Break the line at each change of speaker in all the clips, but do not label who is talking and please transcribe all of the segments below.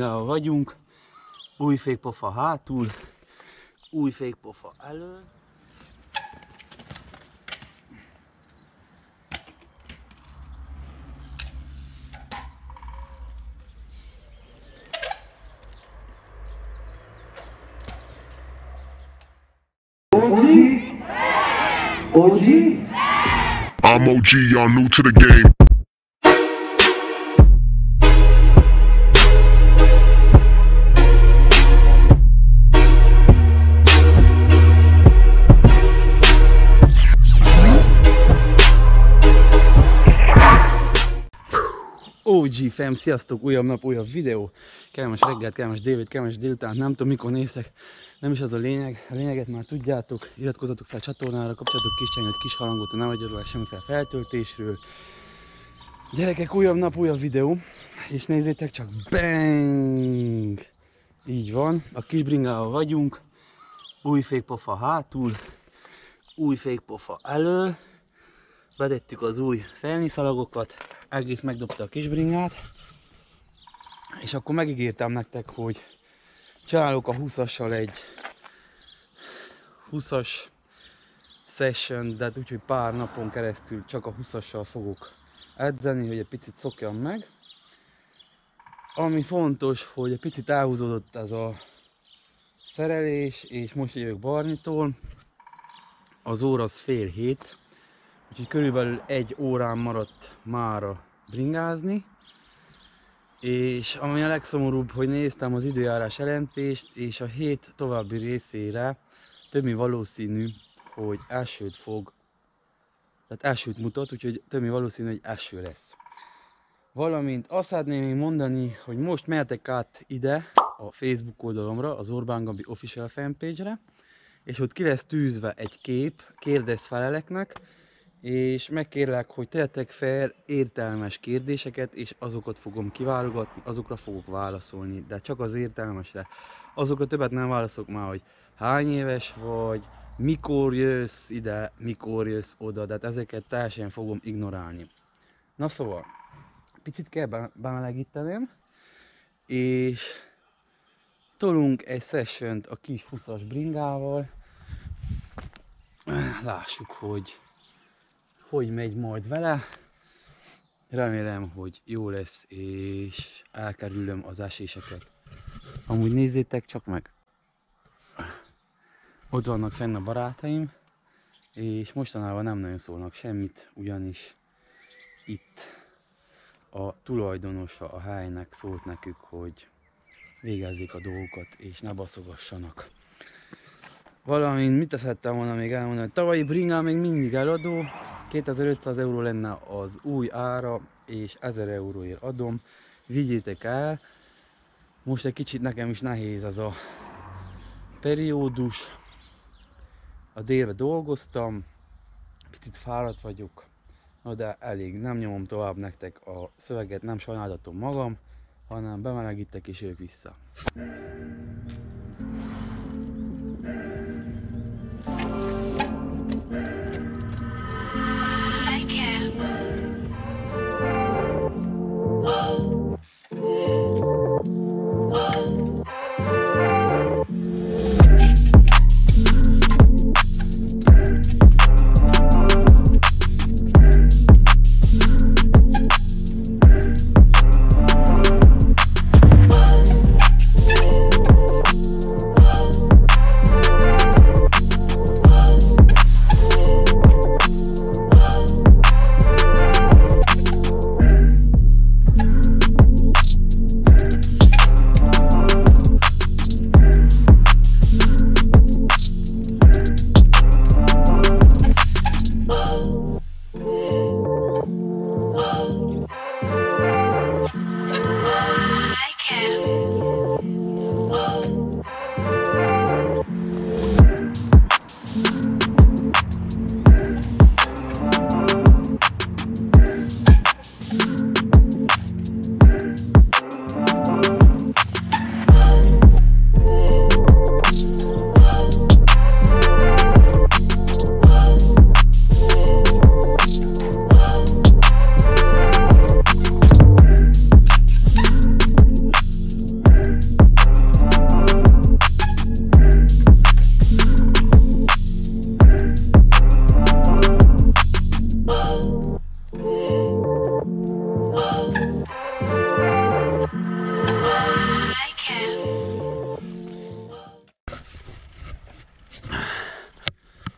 Ahol vagyunk, új fékpofa hátul, új fékpofa elől.
OG? OG?
I'm OG, y'all new to the game.
OG fam, sziasztok, újabb nap, újabb videó. Kellemes reggelt, kellemes délőt, kellemes délután, nem tudom mikor néztek. Nem is az a lényeg, a lényeget már tudjátok, iratkozzatok fel a csatornára, kapcsoljatok kis csengőt, kis harangot, hogy ne legyen róla semmiféle feltöltésről. Gyerekek, újabb nap, újabb videó, és nézzétek csak, bang! Így van, a kis bringával vagyunk, új fékpofa hátul, új fékpofa elől, vedettük az új felniszalagokat, egész megdobta a kisbringát, és akkor megígértem nektek, hogy csinálok a 20-assal egy 20-as session, de hát úgyhogy pár napon keresztül csak a 20-assal fogok edzeni, hogy egy picit szokjam meg. Ami fontos, hogy egy picit elhúzódott ez a szerelés, és most jövök Barnitól. Az óra az fél hét, Úgyhogy körülbelül egy órán maradt mára bringázni. És ami a legszomorúbb, hogy néztem az időjárás jelentést, és a hét további részére többi valószínű, hogy esőt fog, tehát esőt mutat, úgyhogy többi valószínű, hogy eső lesz. Valamint azt szeretném még mondani, hogy most mehetek át ide a Facebook oldalomra, az Orbán Gabi Official fanpage-re, és ott ki lesz tűzve egy kép, kérdez feleleknek, és megkérlek, hogy tegyetek fel értelmes kérdéseket, és azokat fogom kiválogatni, azokra fogok válaszolni, de csak az értelmesre. Azokra többet nem válaszolok már, hogy hány éves vagy, mikor jössz ide, mikor jössz oda, de hát ezeket teljesen fogom ignorálni. Na szóval, picit kell be- bemelegítenem, és tolunk egy session a kis 20-as bringával. Lássuk, hogy hogy megy majd vele. Remélem, hogy jó lesz, és elkerülöm az eséseket. Amúgy nézzétek csak meg. Ott vannak fenn a barátaim, és mostanában nem nagyon szólnak semmit, ugyanis itt a tulajdonosa a helynek szólt nekük, hogy végezzék a dolgokat, és ne baszogassanak. Valamint mit szerettem volna még elmondani, hogy tavalyi bringál még mindig eladó, 2500 euró lenne az új ára, és 1000 euróért adom. Vigyétek el. Most egy kicsit nekem is nehéz az a periódus. A délbe dolgoztam, picit fáradt vagyok, de elég, nem nyomom tovább nektek a szöveget, nem sajnáltatom magam, hanem bemelegítek és jövök vissza.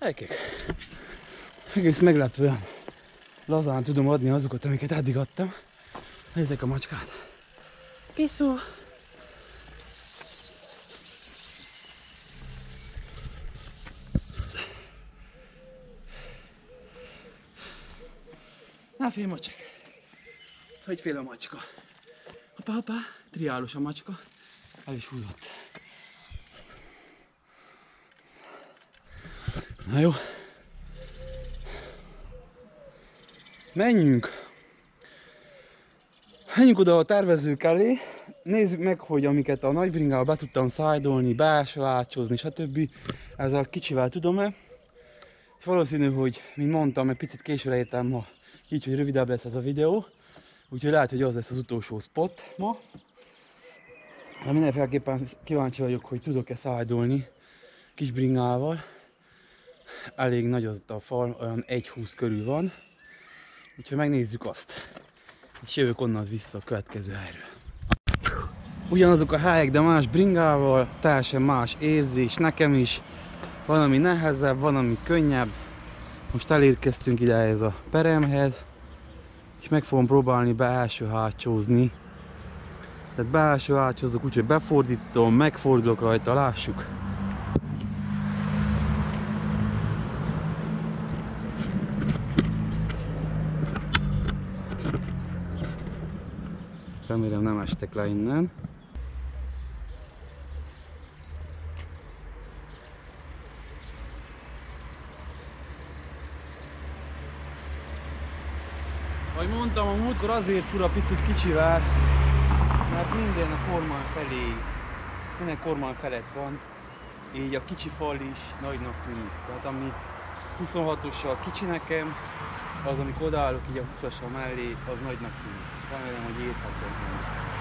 Gyerekek, egész meglepően lazán tudom adni azokat, amiket eddig adtam. Nézzek a macskát. Piszó. Na fél macsak. Hogy fél a macska? Hoppá, hoppá, triálos a macska. El is húzott. Na jó. Menjünk. Menjünk oda a tervezők elé, nézzük meg, hogy amiket a nagybringával be tudtam szájdolni, beásva átsózni, stb. Ezzel kicsivel tudom-e. És valószínű, hogy, mint mondtam, egy picit későre értem ma, így, hogy rövidebb lesz ez a videó. Úgyhogy lehet, hogy az lesz az utolsó spot ma. De mindenféleképpen kíváncsi vagyok, hogy tudok-e szájdolni kis bringával. Elég nagy az a fal, olyan 1,20 körül van. Úgyhogy megnézzük azt. És jövök onnan vissza a következő helyről. Ugyanazok a helyek, de más bringával, teljesen más érzés nekem is. Van, ami nehezebb, van, ami könnyebb. Most elérkeztünk ide ez a peremhez, és meg fogom próbálni beelső hátsózni. Tehát beelső hátsózok, úgyhogy befordítom, megfordulok rajta, lássuk. Remélem nem estek le innen. Ahogy mondtam, a múltkor azért fura picit kicsivel, mert minden a kormány felé, minden kormány felett van, így a kicsi fal is nagynak tűnik. Tehát ami 26-ossal kicsi nekem, az amikor odaállok így a 20 mellé, az nagynak tűnik. Remélem, hogy érthetően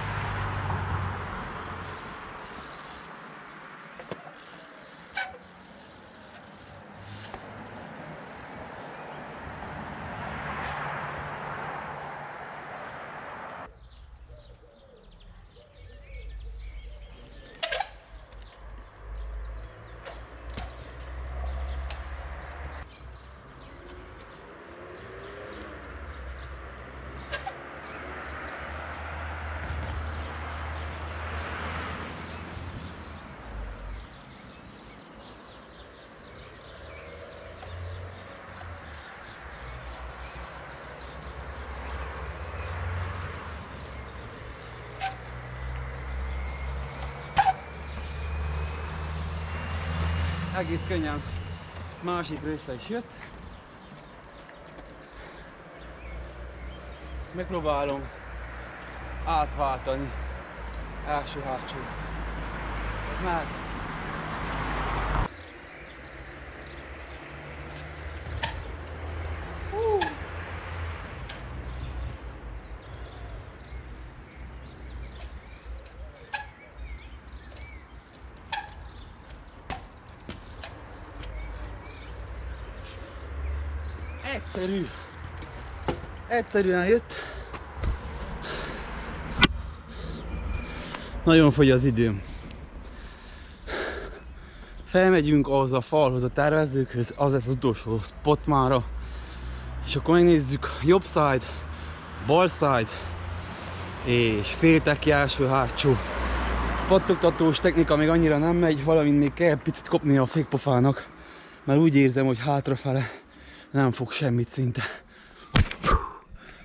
egész könnyen másik része is jött. Megpróbálom átváltani első hátsó. Ez. Egyszerűen jött. Nagyon fogy az időm. Felmegyünk ahhoz a falhoz, a tervezőkhöz, az lesz az utolsó spot mára. És akkor megnézzük jobb side, bal side, és félteki első hátsó. Pattogtatós technika még annyira nem megy, valamint még kell picit kopni a fékpofának, mert úgy érzem, hogy hátrafele nem fog semmit szinte.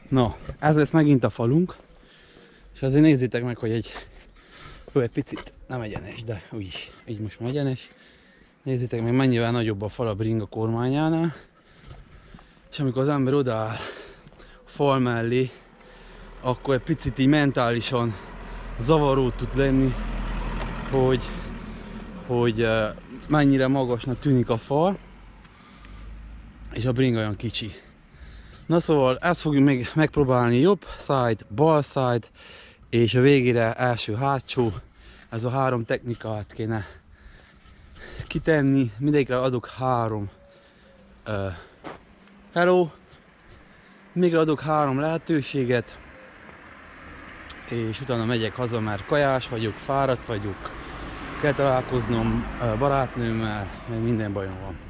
Na, ez lesz megint a falunk. És azért nézzétek meg, hogy egy, ő egy picit nem egyenes, de úgyis, így most már egyenes. Nézzétek meg, mennyivel nagyobb a fal a bringa kormányánál. És amikor az ember odaáll a fal mellé, akkor egy picit így mentálisan zavaró tud lenni, hogy, hogy eh, mennyire magasnak tűnik a fal és a bringa olyan kicsi. Na szóval ezt fogjuk még megpróbálni jobb side, bal side, és a végére első hátsó. Ez a három technikát kéne kitenni. Mindegyikre adok három. Uh, hello! Mindegyikre adok három lehetőséget. És utána megyek haza, mert kajás vagyok, fáradt vagyok. Kell találkoznom barátnőmmel, meg minden bajom van.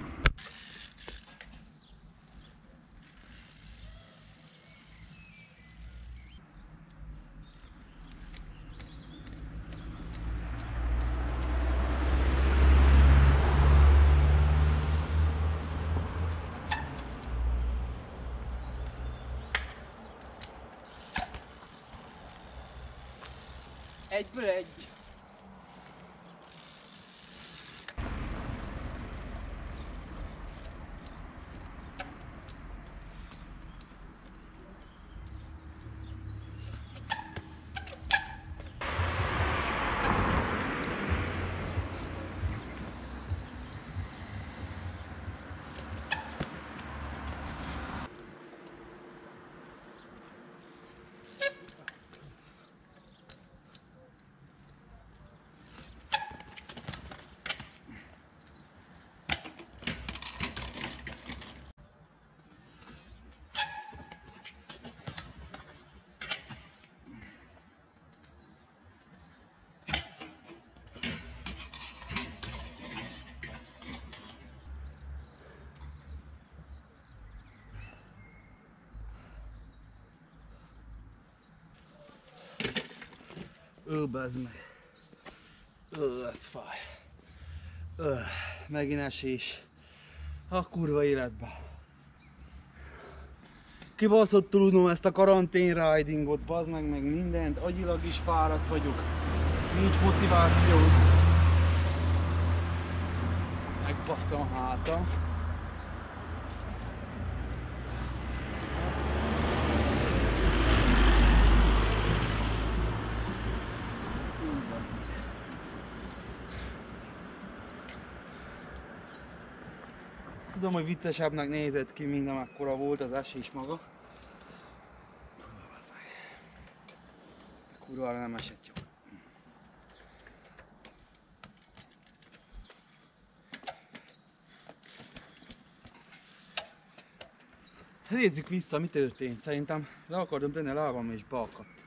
Egyből egy. Ö, bazd meg. Ö, ez fáj. Ö, megint esés. A kurva életbe. Kibaszott tudnom ezt a karantén ridingot, bazd meg, meg mindent. Agyilag is fáradt vagyok. Nincs motiváció. Megbasztam a hátam. Tudom, hogy viccesebbnek nézett ki, mint amekkora volt az esés maga. Kurvára nem esett jó. Hát Nézzük vissza, mi történt. Szerintem le akartam tenni a lábam és beakadt.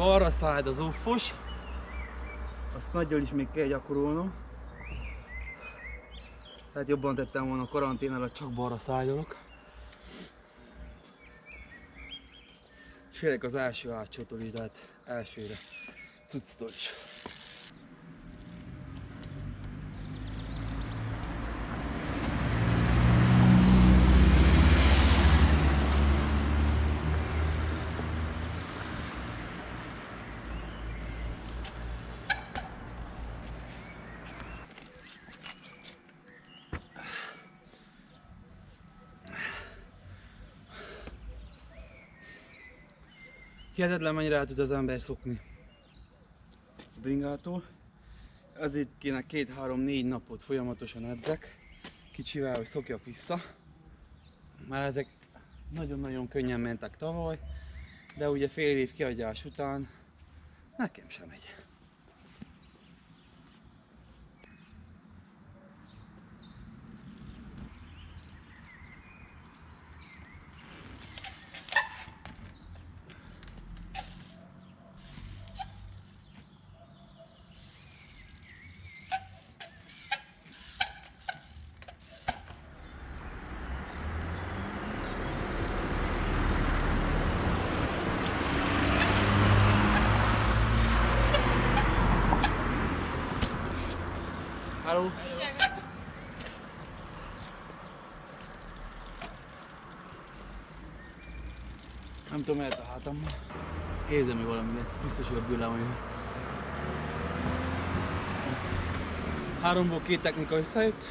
Balra szállt az uffos. Azt nagyon is még kell gyakorolnom. Tehát jobban tettem volna a karantén alatt, csak balra szájdolok. És félek az első átsótól is, de hát elsőre cucctól is. Hihetetlen mennyire el tud az ember szokni a bringától. Azért kéne két-három-négy napot folyamatosan edzek, kicsivel, hogy szokjak vissza. Már ezek nagyon-nagyon könnyen mentek tavaly, de ugye fél év kiadás után nekem sem megy. Halló? Nem tudom, hátam. Érzem még valami, biztos, hogy a bőlem olyan. Háromból két technika összejött.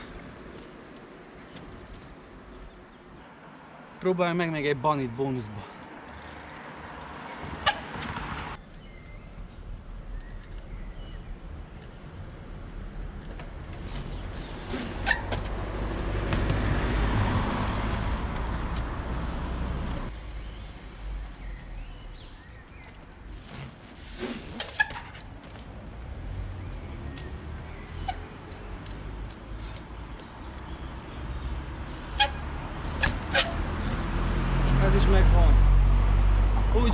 Próbálj meg meg egy banit bónuszba. Ez is megvan.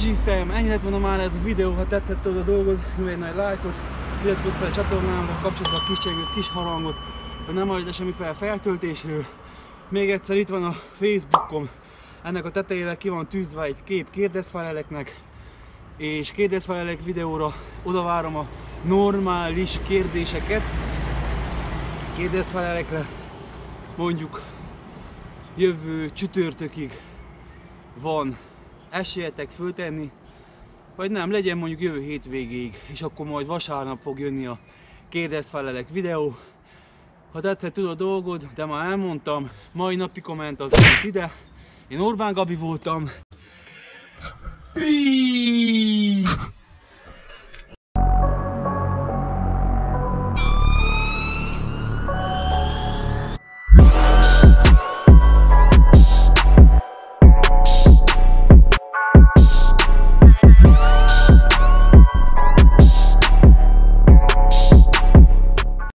OG fam, ennyi lett volna már ez a videó, ha tetszett a dolgod, nyomj egy nagy lájkot, iratkozz fel a csatornámra, kapcsolod a kis csengőt, kis harangot, hogy nem hallj semmiféle feltöltésről. Még egyszer itt van a Facebookom, ennek a tetejére ki van tűzve egy kép kérdezfeleleknek, és kérdezfelelek videóra oda várom a normális kérdéseket, kérdezfelelekre mondjuk jövő csütörtökig van esélyetek föltenni, vagy nem, legyen mondjuk jövő hétvégéig, és akkor majd vasárnap fog jönni a kérdezfelelek videó. Ha tetszett, tudod a dolgod, de már elmondtam, mai napi komment az ide. Én Orbán Gabi voltam. Peace!